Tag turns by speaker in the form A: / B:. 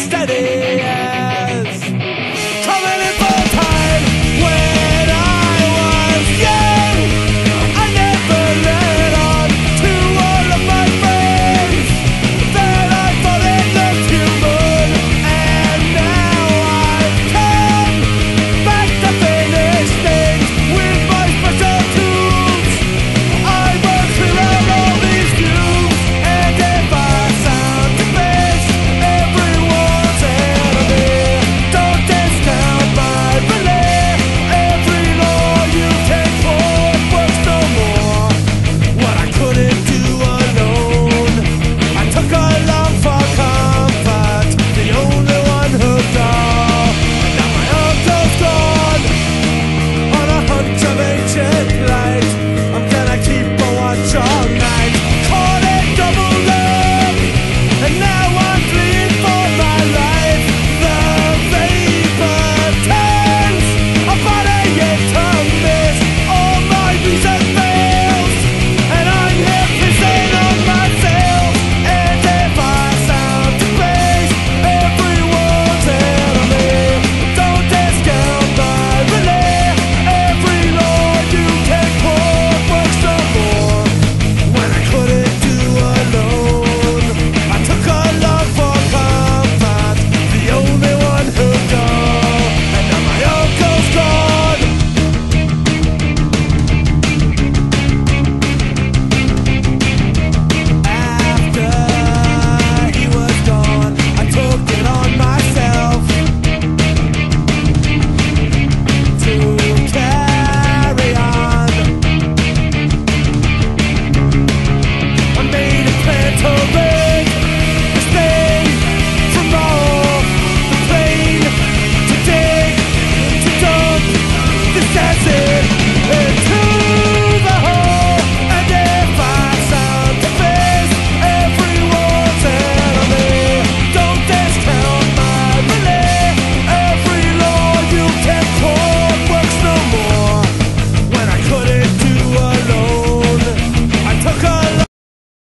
A: steady.